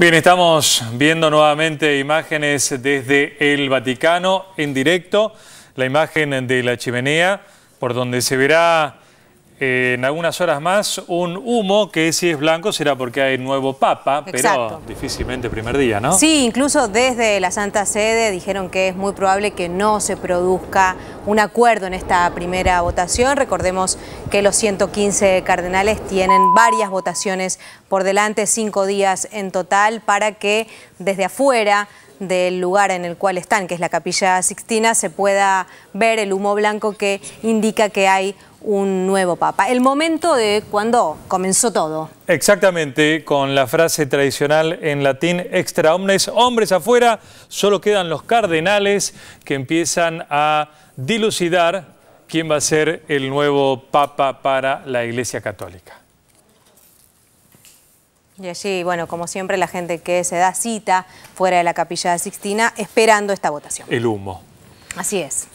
Bien, estamos viendo nuevamente imágenes desde el Vaticano en directo, la imagen de la chimenea, por donde se verá en algunas horas más un humo que si es blanco será porque hay nuevo papa, pero difícilmente primer día, ¿no? Sí, incluso desde la Santa Sede dijeron que es muy probable que no se produzca un acuerdo en esta primera votación. Recordemos que los 115 cardenales tienen varias votaciones por delante, cinco días en total, para que desde afuera del lugar en el cual están, que es la Capilla Sixtina, se pueda ver el humo blanco que indica que hay un nuevo papa. El momento de cuando comenzó todo. Exactamente, con la frase tradicional en latín, extra omnes, hombres afuera, solo quedan los cardenales que empiezan a dilucidar quién va a ser el nuevo papa para la Iglesia Católica. Y allí, bueno, como siempre, la gente que se da cita fuera de la capilla de Sixtina esperando esta votación. El humo. Así es.